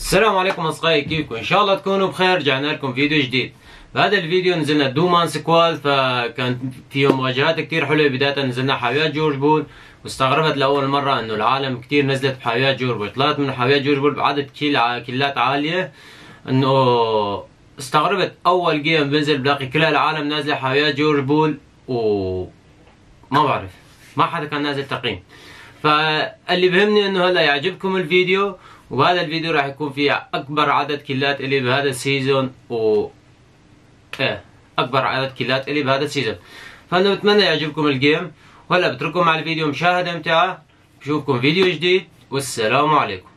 السلام عليكم أصدقائي كيفكم؟ إن شاء الله تكونوا بخير رجعنا لكم فيديو جديد. بهذا الفيديو نزلنا two man squad فكان فيه مواجهات كتير حلوة. بداية نزلنا حاويات جورج بول. واستغربت لأول مرة إنه العالم كتير نزلت بحاويات جورج بول. طلعت من حاويات جورج بول بعدد kill كيلات عالية. إنه استغربت أول game بنزل بلاقي كل العالم نازلة حاويات جورج بول و ما بعرف. ما حدا كان نازل تقييم. فاللي بهمني إنه هلا يعجبكم الفيديو وبهذا الفيديو راح يكون فيه أكبر عدد كيلات إلي بهذا ال season و إيه أكبر عدد كيلات إلي بهذا ال season. فأنا بتمنى يعجبكم ال game وهلا بترككم مع الفيديو مشاهدة ممتعة بشوفكم فيديو جديد والسلام عليكم.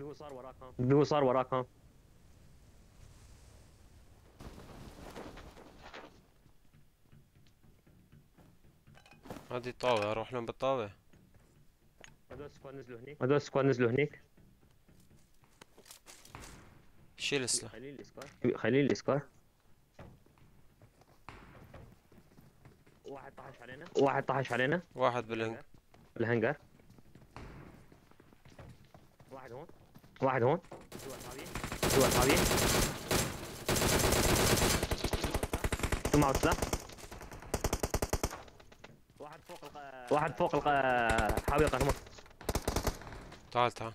هو صار وراكم هو صار وراكم هذه طاوة أروح لهم بالطاوة. هذول سكواد نزلوا هنيك. هذول سكواد نزلوا هنيك شيل السلاح. خليل الاسكار خليل الاسكار واحد طحش علينا. واحد طحش علينا. واحد بالهنج بالهنجر. واحد هون. واحد هون. جوا الحاوية جوا الحاوية شو معه سلاح واحد فوق الق... واحد فوق الق... الحاوية تعال تعال.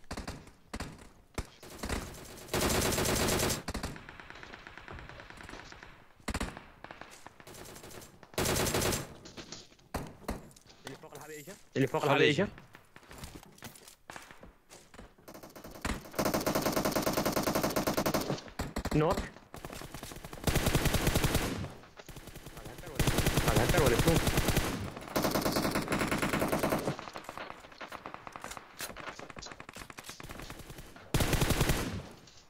اللي فوق الحاوية اجا اللي فوق اجا نوك. هذا هكر ولا شو؟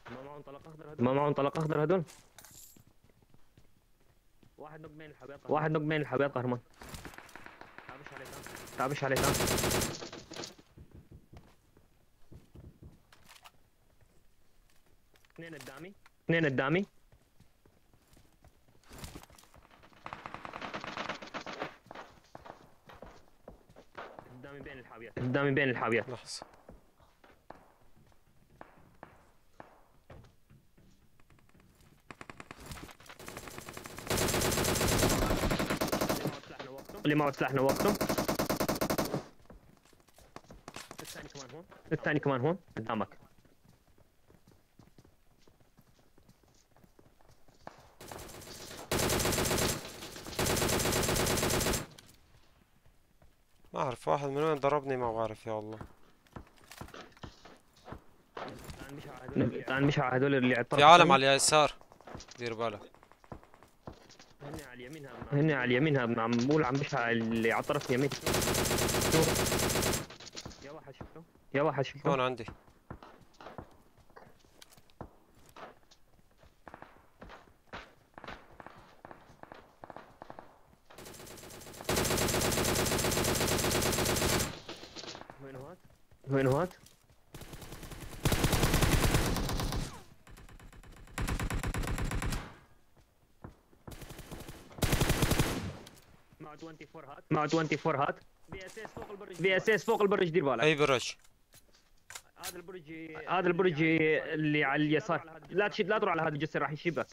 ما معهم طلق أخضر هدول؟ ما معهم طلق اخضر واحد نوك بين الحبيات واحد نوك بين الحبيات قهرمان تعبش عليك ها؟ اثنين قدامي. اثنين قدامي. قدامي بين الحاويات. قدامي بين الحاويات. لحظة. اللي معه سلاحنا وقته الثاني كمان هون الثاني كمان هون قدامك. ما أعرف واحد من وين ضربني ما بعرف يا الله. تعال مش على هذول اللي على في عالم. على اليسار. دير بالك. هن على اليمين هن على اليمين عم بقول عم بشع اللي على الطرف اليمين. شوف. يا واحد شفته هون عندي. وين هو؟ هاد؟ وين هو؟ هاد؟ معه 24 هات. معه 24 هات. بي إس إس فوق البرج بي إس إس فوق البرج دير بالك أي برج؟ هذا البرج هذا البرج اللي على اليسار. لا تشد لا تروح على هذا الجسر راح يشيبك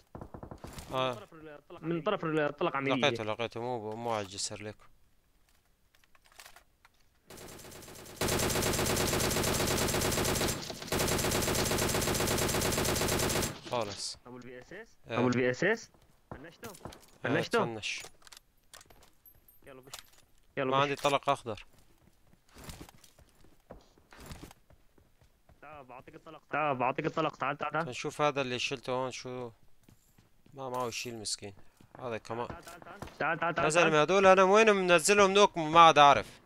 آه. من طرف الطلق عم يجي لقيته لقيته. مو مو على الجسر لك خالص. أبو الفي إس إس؟ آه. ابو الفي إس إس؟ فنشته آه، فنشته تفنش يلا بش. يلا ما عندي طلق أخضر. تعال بعطيك الطلق تعال بعطيك الطلق تعال تعال تعال. نشوف هذا اللي شلته هون شو. ما معه شيء المسكين هذا كمان. تعال تعال تعال يا زلمه هذول أنا وين منزلهم نوك ما عاد أعرف.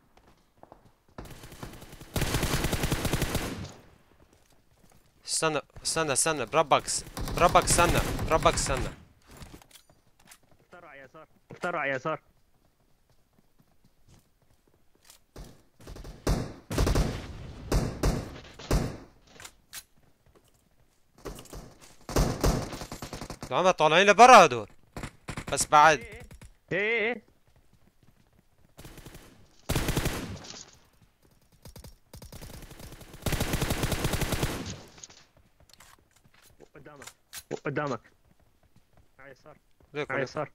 استنى استنى استنى. بربك بربك استنى بربك استنى. اختار على يسار اختار على يسار عم طالعين لبرا هدول بس بعد إيه إيه إيه قدامك قدامك على يسار على. يسار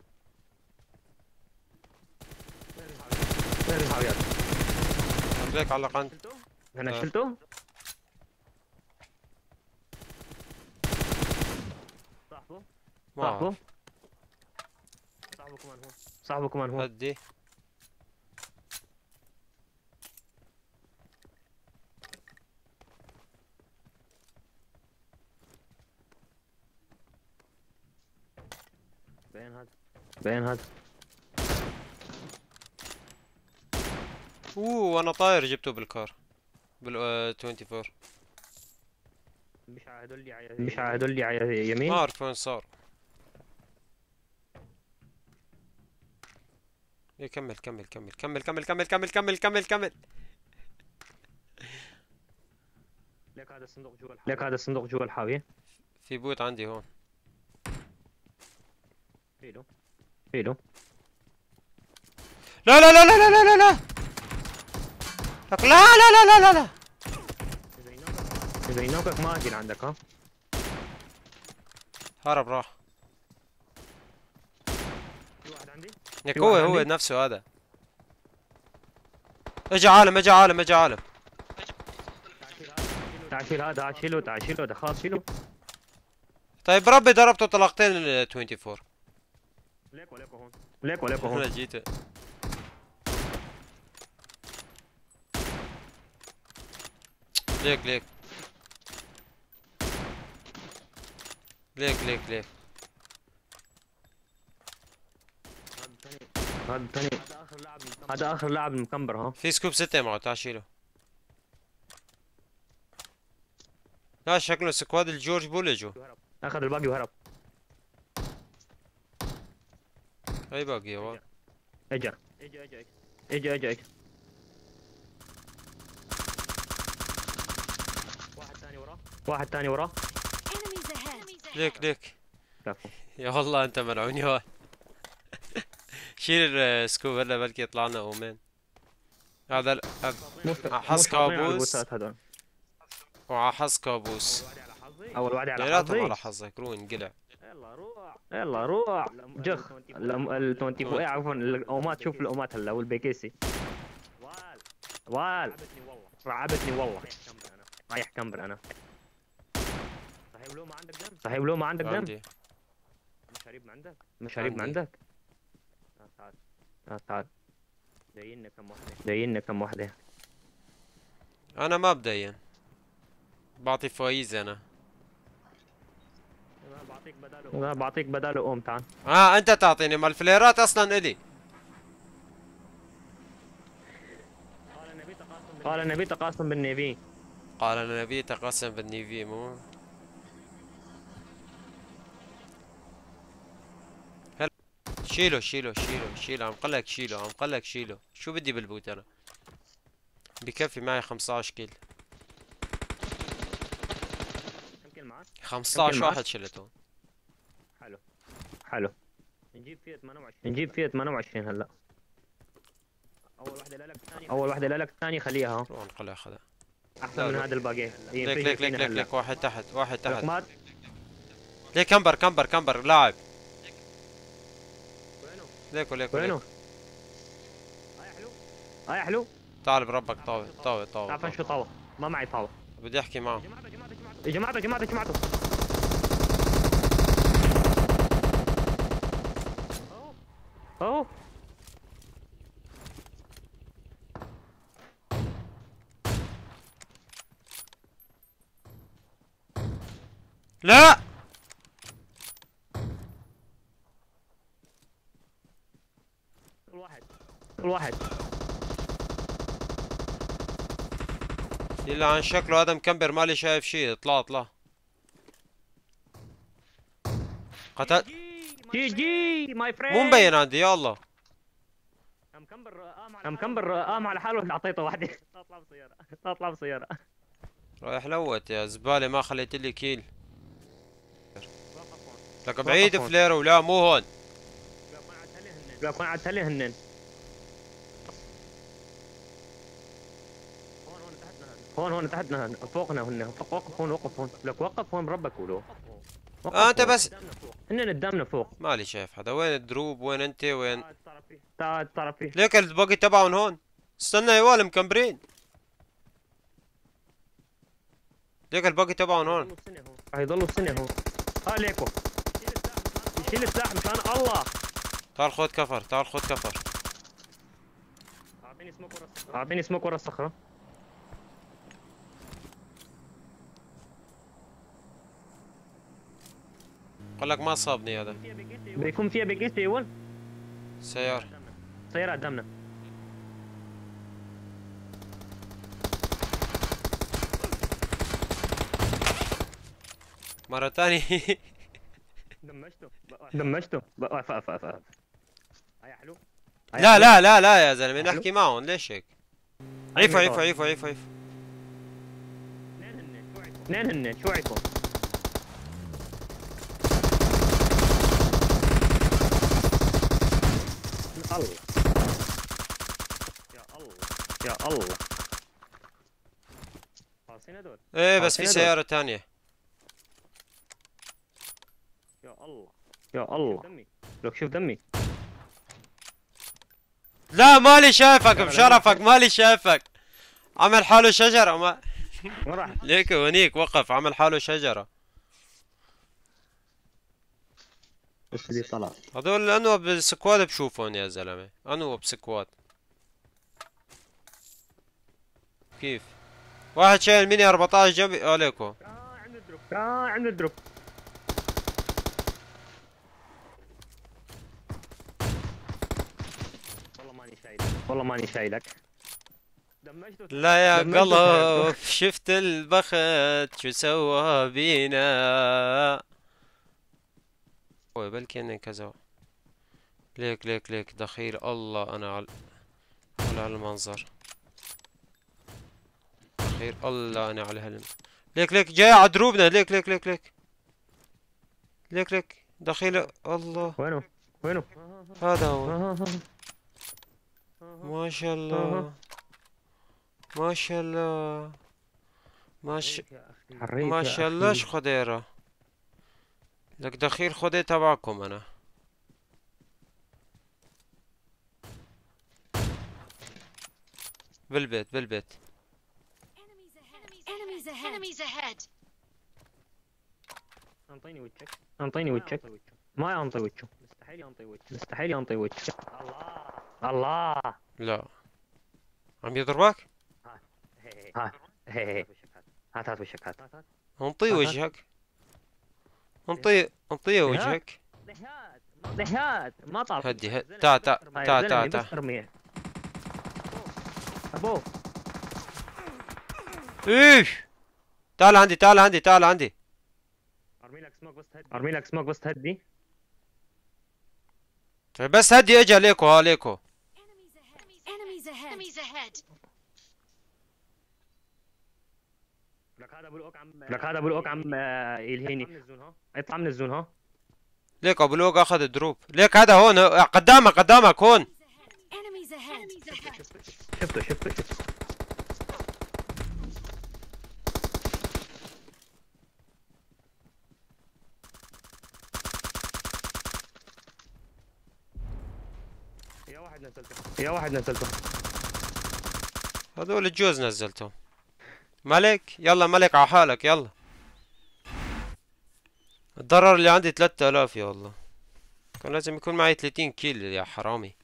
وين الحاويات؟ ليك على قند شلته؟ أنا آه. شلته؟ صاحبه ما صاحبه. صاحبه كمان هون. صاحبه كمان هون. هدي بين هذا بين هذا أوه وأنا طاير جبته بالكار. بال آه، 24 مش عاهدوا لي على مش عاهدوا لي على يمين؟ ما اعرف وين صار؟ إيه كمل كمل كمل كمل كمل كمل كمل كمل كمل كمل لك هذا الصندوق جوا الحاوية لك هذا الصندوق جوا الحاوية في بوت عندي هون فيلو فيلو لا لا لا لا لا لا لا لا لك لا لا لا لا لا لا إذا ينوكك ما أجي عندك ها هرب راح في في هو هو؟ نفسه هذا. اجى عالم اجى عالم اجى عالم. تعال شيل هذا تعال شيله تعال شيله ده خلاص شيله طيب بربي ضربته طلقتين ال 24 ليكو ليكو هون. ليكو ليكو هون. أنا جيت. ليك ليك. ليك ليك ليك. هذا الثاني هذا آخر لاعب المكمبر ها؟ في scope ستة معه تعال شيله. لا شكله squad الجورج بول اجوا أخذ الباقي وهرب. أي باقي يا ولد. اجا. اجا اجا اجا. اجا اجا واحد ثاني وراه واحد ثاني وراه. ليك. ليك يا والله أنت ملعون يا ولد. شيل ال scope هلا بلكي يطلع لنا اومين هذا حص كابوس. وحص كابوس. اول واحد على حظي. على حظك روح انقلع. يلا روح. يلا روح. جخ. ال 24 عفوا الأومات شوف الأومات هلا والبيكيسي. وال. وال. رعبتني والله. رايح كمبر أنا. صحيح لو ما عندك دم صحيح لو ما عندك دم مشاريب ما عندك؟ مشاريب ما. عندك؟ تعال تعال. جايين كم واحدة. جايين كم واحدة. أنا ما بدين بعطي فوايز أنا بعطيك بداله. بعطيك بداله قوم تعال. آه أنت تعطيني. ما الفليرات أصلا إلي. قال النبي تقاسم بالنبي. قال النبي تقسم بالنيفي مو؟ شيله شيله شيله شيله عم قلك شيله عم قلك شيله شو بدي بالبوت أنا؟ بكفي معي 15 كيل. كم كل معك؟ 15 معك؟ واحد شلتهم حلو. حلو. نجيب فيها 28 نجيب فيها 28 هلا. أول واحدة لك الثانية أول واحدة لك الثانية خليها ها. روح انقلع خذا أحسن من. هذا الباقي. ليك ليك ليك ليك واحد تحت واحد تحت. ليك كمبر كمبر كمبر. لاعب. ليكو ليكو وينه؟ ليكو. هاي حلو. هاي حلو. تعال بربك طاوة طاوة طاوة تعرف. شو طاوة ما معي طاوة بدي أحكي معه. جماعته جماعته جماعته اهو لا! الواحد الواحد إلا عن شكله هذا مكمبر مالي شايف شيء. اطلع اطلع. قتل. GG my friend مو مبين عندي يا الله مكمبر قام على مكمبر قام على حاله أعطيته واحدة؟ أطلع بسيارة. أطلع بسيارة. رايح loot يا زبالة ما خليت لي kill. لك بعيد هون. flare ولا مو هون. لا كون عاد تلي هنن هون هون تحتنا هن فوقنا هن. فوق- وقف هون وقف هون. لك وقف هون بربك ولو آه أنت. بس. هنن قدامنا فوق. مالي شايف حدا. وين ال drop؟ وين أنت؟ وين؟ تعال فيه ليك الباقي تبعهم هون. استنى يا والي مكمبرين ليك الباقي تبعهم هون. راح يضلوا سنة هون. ها ليكو. شيل السلاح مشان الله. تعال خذ كفر تعال خذ كفر. اعطيني سموك ورا الصخرة. اعطيني سموك ورا الصخرة. قال لك ما صابني هذا. بيكون فيها بيجيستي أول؟ سيارة. سيارة قدامنا. مرة تانية. دمجته. دمجته. وقف وقف وقف وقف هاي حلو. هاي لا. لا لا لا يا حلو. نحكي معهم ليش هيك؟ عيفوا عيفوا عيفوا عيفوا عيفوا. اثنين هن شو عيكم الله. يا الله. يا الله. خلاصين هدول؟ إيه بس في. سيارة تانية. يا الله. يا الله. لك شوف دمي. لا مالي شايفك بشرفك مالي شايفك. عمل حاله شجرة ما ليك ونيك وقف عمل حاله شجرة. بس طلع هذول انو بال squad بشوفهم يا زلمة. أنو ب squad كيف؟ واحد شايل ميني 14 جنبي عليكم. آه عند ال drop آه عند ال drop والله ماني شايلك والله ماني شايلك. لا يا قلب شفت البخت شو سوى بينا. هو بلكي اني كذا. ليك ليك ليك دخيل الله. أنا على على المنظر دخيل الله أنا على هالم ليك ليك جاي على دروبنا. ليك ليك ليك ليك. ليك ليك. دخيل الله. وينه؟ وينه هذا هو. آه، آه، ما شاء الله. ما شاء الله. ما شاء ما شاء الله. أخي. إيش خديرة؟ لك دخيل خدي تبعكم أنا. بالبيت بالبيت. Enemies ahead. انطيني وجهك. انطيني وجهك. ما انطي وجهه. مستحيل ينطي وجهه مستحيل ينطي وجهه. الله. الله. لا. عم يضربك؟ ها هي هات هات وشك هات. هات انطيه هات. وجهك. انطيه انطيه وجهك. لهات لهات ما طار هدي هد. تعا تعا هاي تعا زلمة تعا بس تعا ارميه أبو إيش؟ تعال عندي تعال عندي تعال عندي. أرمي لك smoke بس تهدي أرمي لك smoke بس تهدي بس هدي اجى عليكو ها Enemies ahead. Enemies ahead. ابو عم ركعت ابو ال AUG عم آه، يلهيني. اطلع من ال zone ها؟ ليك أبو ال AUG أخذ ال drop. ليك هذا هون قدامك قدامك هون. شفته شفته شفته. يا واحد نزلته يا واحد نزلته. هذول الجوز نزلتهم. ملك يلا ملك على حالك يلا. الضرر اللي عندي 3000 يا والله كان لازم يكون معي 30 كيل يا حرامي.